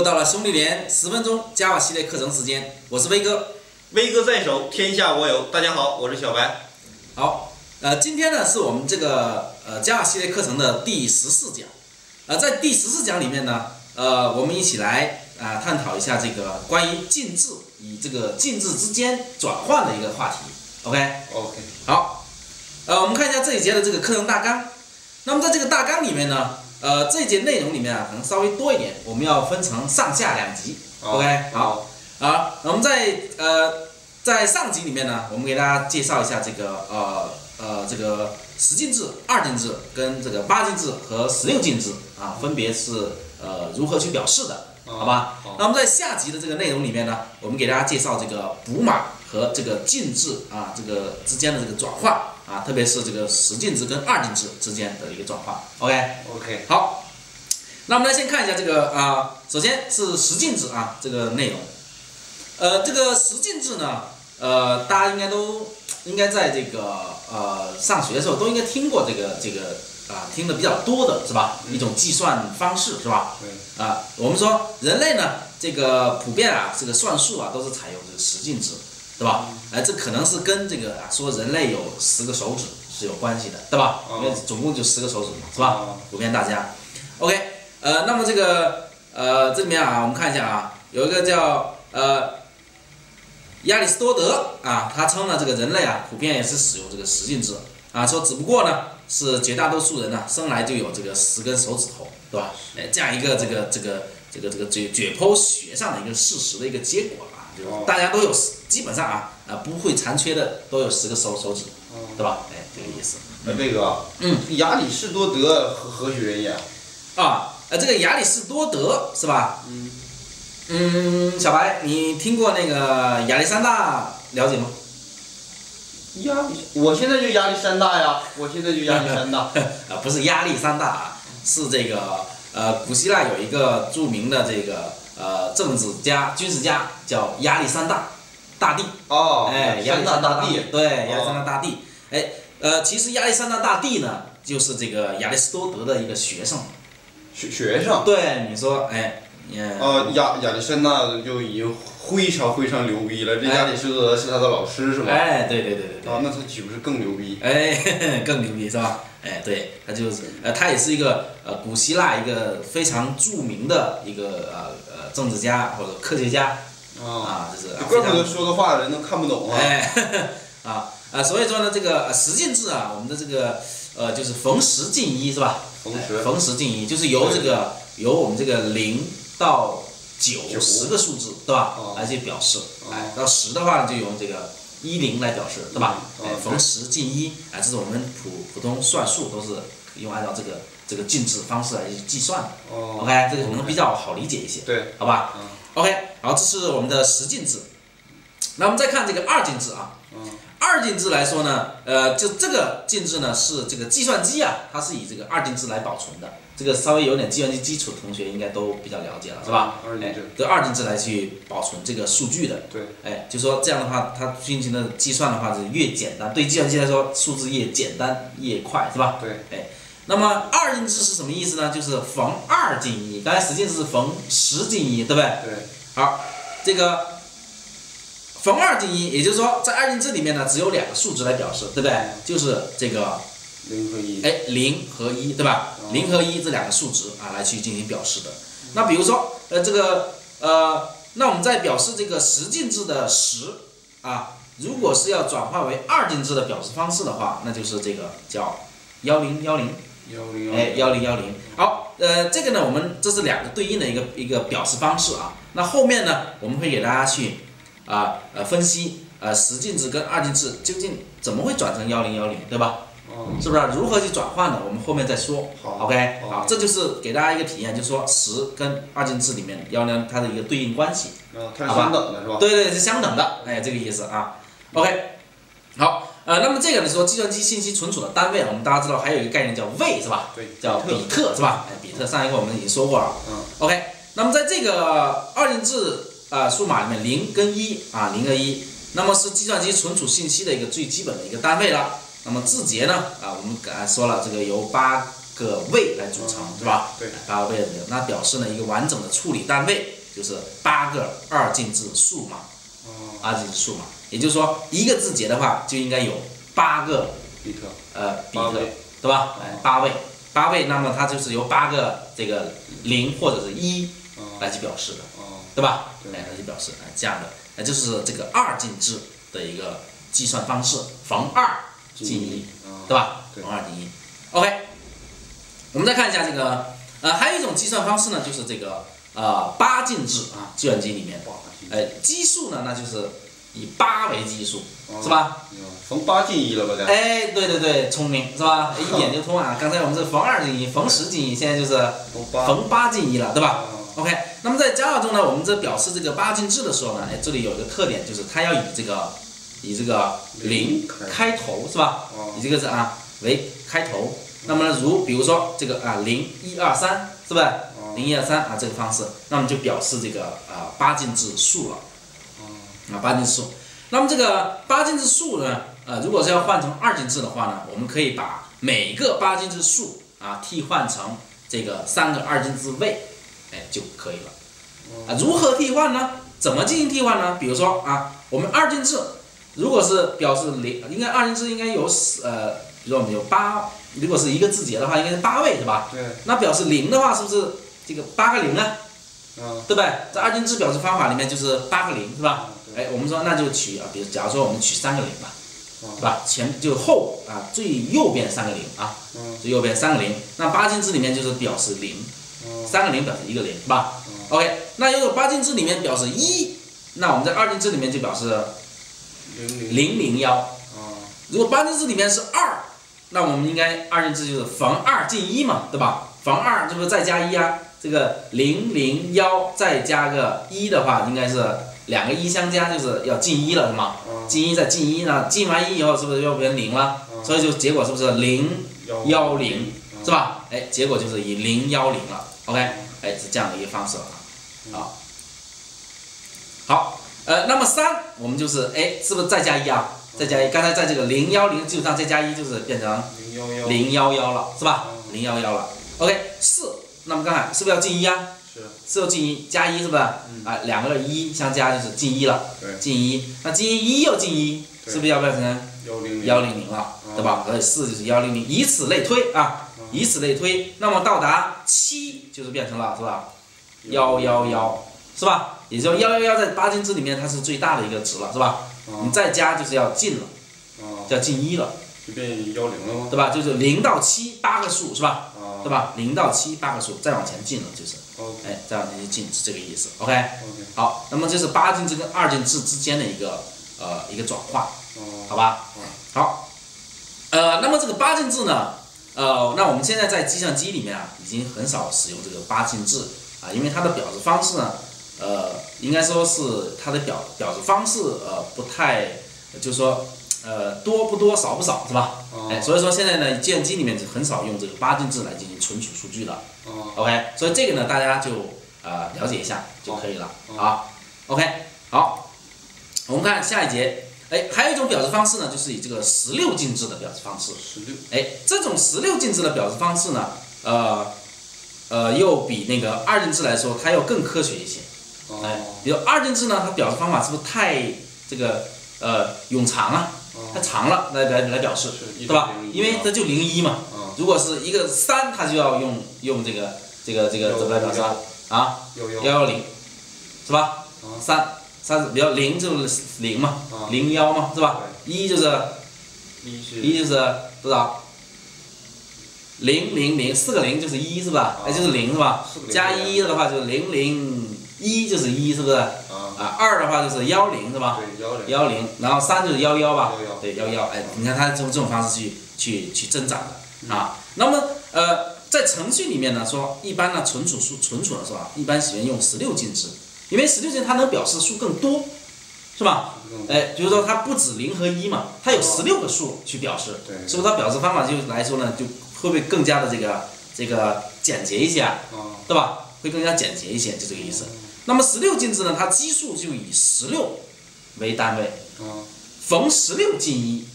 又到了兄弟连十分钟 Java 系列课程时间，我是威哥。威哥在手，天下我有。大家好，我是小白。好，呃，今天呢是我们这个呃 Java 系列课程的第十四讲。呃，在第十四讲里面呢，呃，我们一起来啊探讨一下这个关于进制与这个进制之间转换的一个话题。OK，OK，好，呃，我们看一下这一节的这个课程大纲。那么在这个大纲里面呢。呃，这节内容里面啊，可能稍微多一点，我们要分成上下两集。OK，好，好，我们在呃在上集里面呢，我们给大家介绍一下这个呃呃这个十进制、二进制跟这个八进制和十六进制啊，分别是呃如何去表示的，好吧？那么在下集的这个内容里面呢，我们给大家介绍这个补码和这个进制啊这个之间的这个转换。啊，特别是这个十进制跟二进制之间的一个转换，OK，OK，好，那我们来先看一下这个啊，首先是十进制啊这个内容，呃，这个十进制呢，呃，大家应该都应该在这个呃上学的时候都应该听过这个这个啊，听的比较多的是吧？一种计算方式是吧？对，啊，我们说人类呢，这个普遍啊，这个算术啊，都是采用这个十进制。对吧？哎，这可能是跟这个啊，说人类有十个手指是有关系的，对吧？因为总共就十个手指嘛，是吧？普遍大家，OK，呃，那么这个呃这里面啊，我们看一下啊，有一个叫呃亚里士多德啊，他称呢这个人类啊，普遍也是使用这个十进制啊，说只不过呢是绝大多数人呢生来就有这个十根手指头，对吧？哎，这样一个这个这个这个这个解解剖学上的一个事实的一个结果啊。大家都有十，基本上啊，啊不会残缺的都有十个手手指，对吧？哎，这个意思。那这个，嗯，亚里士多德何何许人也？啊，呃，这个亚里士多德是吧？嗯。嗯，小白，你听过那个亚历山大了解吗？亚历，我现在就亚历山大呀，我现在就亚历山大。啊，不是亚历山大啊，是这个呃，古希腊有一个著名的这个。呃，政治家、军事家叫亚历山大大帝哦，哎，亚历山大大帝，对，亚历山大大帝，哎，呃，其实亚历山大大帝呢，就是这个亚里士多德的一个学生，学学生，对，你说，哎，哦，亚亚历山大就已经非常非常牛逼了，这亚里士多德是他的老师是吧？哎，对对对对对，啊，那他岂不是更牛逼？哎，更牛逼是吧？哎，对，他就是，呃，他也是一个呃古希腊一个非常著名的一个呃呃。政治家或者科学家，啊，就是怪不得说的话人都看不懂啊！哎，啊啊，所以说呢，这个十进制啊，我们的这个呃，就是逢十进一是吧？逢十，逢十进一，就是由这个由我们这个零到九十个数字，对吧？来去表示，哎，到十的话就用这个一零来表示，对吧？哎，逢十进一，哎，这是我们普普通算术都是用按照这个。这个进制方式来计算的，OK，这个可能比较好理解一些，对，好吧，OK，然后这是我们的十进制，那我们再看这个二进制啊，二进制来说呢，呃，就这个进制呢是这个计算机啊，它是以这个二进制来保存的，这个稍微有点计算机基础的同学应该都比较了解了，是吧？二进制，对，二进制来去保存这个数据的，对，哎，就说这样的话，它进行的计算的话是越简单，对计算机来说，数字越简单越快，是吧？对，哎。那么二进制是什么意思呢？就是逢二进一，刚才十进制是逢十进一，对不对？对。好，这个逢二进一，也就是说在二进制里面呢，只有两个数值来表示，对不对？就是这个零和一。哎，零和一，对吧？零和一这两个数值啊，来去进行表示的。那比如说，呃，这个呃，那我们在表示这个十进制的十啊，如果是要转化为二进制的表示方式的话，那就是这个叫幺零幺零。哎，幺零幺零，好，呃，这个呢，我们这是两个对应的一个一个表示方式啊。那后面呢，我们会给大家去啊呃分析呃十进制跟二进制究竟怎么会转成幺零幺零，对吧？是不是？如何去转换的？我们后面再说。好，OK，好，这就是给大家一个体验，就是说十跟二进制里面幺零它的一个对应关系。它是相等的是吧？对对，是相等的，哎，这个意思啊。OK，好。呃，那么这个呢说计算机信息存储的单位，我们大家知道还有一个概念叫位是吧？对，叫比特是吧？哎，比特上一个我们已经说过了。嗯。OK，那么在这个二进制啊数码里面，零跟一啊，零和一，那么是计算机存储信息的一个最基本的一个单位了。那么字节呢啊，我们刚才说了，这个由八个位来组成，是吧？对。八个位的那表示呢一个完整的处理单位就是八个二进制数码，二进制数码。也就是说，一个字节的话就应该有八个比特，呃，比特，对吧？哎，八位，八位，那么它就是由八个这个零或者是一来去表示的，对吧？哎，来去表示，哎，这样的，那就是这个二进制的一个计算方式，逢二进一，对吧？逢二进一。OK，我们再看一下这个，呃，还有一种计算方式呢，就是这个呃八进制啊，计算机里面，哎，基数呢，那就是。以八为基数，是吧？逢八进一了吧？哎，对对对，聪明是吧？一点就通啊！刚才我们是逢二进一，逢十进一，现在就是逢八进一了，对吧？OK，那么在 Java 中呢，我们这表示这个八进制的时候呢，哎，这里有一个特点，就是它要以这个以这个零开头，是吧？以这个是啊为开头。那么如比如说这个啊零一二三，是不是？零一二三啊这个方式，那么就表示这个啊八进制数了。啊，八进制数，那么这个八进制数呢，呃，如果是要换成二进制的话呢，我们可以把每个八进制数啊替换成这个三个二进制位，哎就可以了。啊，如何替换呢？怎么进行替换呢？比如说啊，我们二进制如果是表示零，应该二进制应该有呃，比如说我们有八，如果是一个字节的话，应该是八位是吧？对。那表示零的话，是不是这个八个零呢？嗯。对不对？在二进制表示方法里面就是八个零是吧？哎，我们说那就取啊，比如假如说我们取三个零吧，是吧？前就后啊，最右边三个零啊，最右边三个零，那八进制里面就是表示零，三个零表示一个零，是吧？OK，那如果八进制里面表示一，那我们在二进制里面就表示零零幺。如果八进制里面是二，那我们应该二进制就是逢二进一嘛，对吧？逢二这不是再加一啊？这个零零幺再加个一的话，应该是。两个一相加就是要进一了，是吗？进一再进一呢，进完一以后是不是又变成零了？所以就结果是不是零幺零，是吧？哎，结果就是以零幺零了。OK，哎是这样的一个方式啊。好，好，呃，那么三我们就是哎，是不是再加一啊？再加一，刚才在这个零幺零基础上再加一，就是变成零幺幺了，是吧？零幺幺了。OK，四，那么刚才是不是要进一啊？是进一加一是不是？啊，两个一相加就是进一了。进一，那进一一又进一，是不是要变成幺零零零了？对吧？所以四就是幺零零，以此类推啊，以此类推，那么到达七就是变成了是吧？幺幺幺，是吧？也就幺幺幺在八进制里面它是最大的一个值了，是吧？你再加就是要进了，要进一了，就变幺零了吗？对吧？就是零到七八个数是吧？对吧？零到七八个数，再往前进了就是，哎，再往前进是这个意思。OK，OK 好，那么这是八进制跟二进制之间的一个呃一个转化，好吧？好，呃，那么这个八进制呢，呃，那我们现在在计算机里面啊，已经很少使用这个八进制啊，因为它的表示方式呢，呃，应该说是它的表表示方式呃不太，就是说。呃，多不多，少不少，是吧？哎，所以说现在呢，计算机里面就很少用这个八进制来进行存储数据了。OK，所以这个呢，大家就呃了解一下就可以了。好，OK，好，我们看下一节。哎，还有一种表示方式呢，就是以这个十六进制的表示方式。十六。哎，这种十六进制的表示方式呢，呃，呃，又比那个二进制来说，它要更科学一些。哎，比如二进制呢，它表示方法是不是太这个呃冗长啊？太长了，来来来表示，对吧？因为这就零一嘛。如果是一个三，它就要用用这个这个这个怎么来表示啊？幺幺零，是吧？三三，比较零就是零嘛，零幺嘛，是吧？一就是一就是多少？零零零，四个零就是一，是吧？哎，就是零，是吧？加一的话就是零零一就是一，是不是？啊，二的话就是幺零是吧？对，幺零。幺零，然后三就是幺幺吧？对，幺幺。哎，你看它从这种方式去去去增长的啊。那么呃，在程序里面呢，说一般呢存储数存储的时候啊，一般喜欢用十六进制，因为十六进它能表示数更多，是吧？哎，就是说它不止零和一嘛，它有十六个数去表示，是不是？它表示方法就来说呢，就会不会更加的这个这个简洁一些啊？对吧？会更加简洁一些，就这个意思。那么十六进制呢？它基数就以十六为单位，逢十六进一，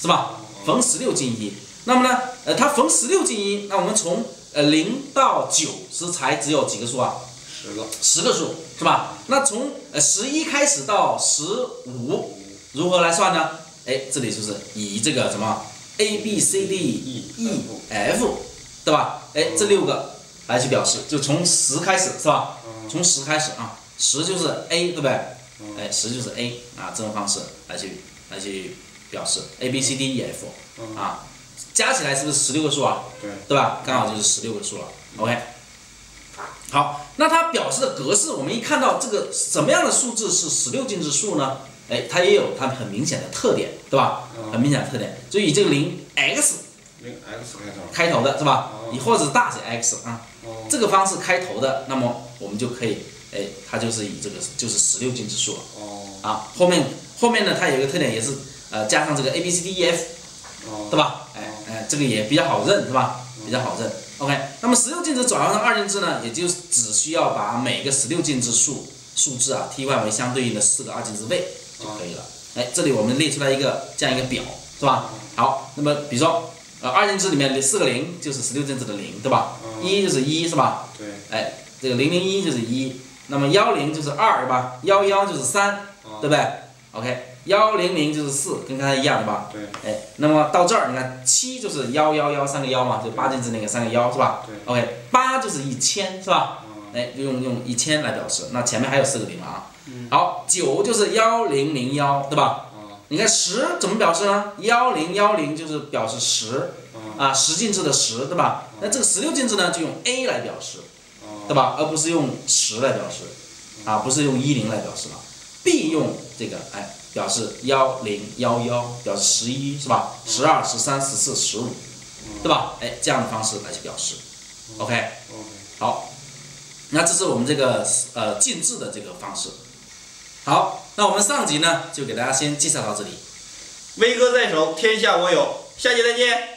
是吧？逢十六进一。那么呢，呃，它逢十六进一，那我们从呃零到九是才只有几个数啊？十个，十个数是吧？那从呃十一开始到十五，如何来算呢？哎，这里就是以这个什么 A B C D E F，对吧？哎，这六个来去表示，就从十开始是吧？从十开始啊，十就是 A，对不对？哎，十就是 A 啊，这种方式来去来去表示 A B C D E F 啊，加起来是不是十六个数啊？对，对吧？刚好就是十六个数了。OK。好，那它表示的格式，我们一看到这个什么样的数字是十六进制数呢？哎，它也有它很明显的特点，对吧？很明显的特点，就以这个零 x 零 x 开头，开头的是吧？你或者大写 x 啊，这个方式开头的，那么我们就可以，哎，它就是以这个就是十六进制数了。哦。啊，后面后面呢，它有一个特点也是呃加上这个 a b c d e f，对吧？哎哎，这个也比较好认是吧？比较好认。OK，那么十六进制转换成二进制呢，也就只需要把每个十六进制数数字啊替换为相对应的四个二进制位就可以了。哎，这里我们列出来一个这样一个表，是吧？好，那么比如说呃二进制里面的四个零就是十六进制的零，对吧？一就是一是吧？对。哎，这个零零一就是一，那么幺零就是二是吧？幺幺就是三，对不对？OK。幺零零就是四，跟刚才一样，对吧？对。哎，那么到这儿，你看七就是幺幺幺三个幺嘛，就八进制那个三个幺，是吧？对。OK，八就是一千，是吧？哎，用用一千来表示，那前面还有四个零啊。嗯。好，九就是幺零零幺，对吧？你看十怎么表示呢？幺零幺零就是表示十，啊，十进制的十，对吧？那这个十六进制呢，就用 A 来表示，对吧？而不是用十来表示，啊，不是用一零来表示了。B 用这个，哎。表示幺零幺幺，表示十一是吧？十二、十三、十四、十五，对吧？哎，这样的方式来去表示，OK，好，那这是我们这个呃进制的这个方式。好，那我们上集呢就给大家先介绍到这里。威哥在手，天下我有，下期再见。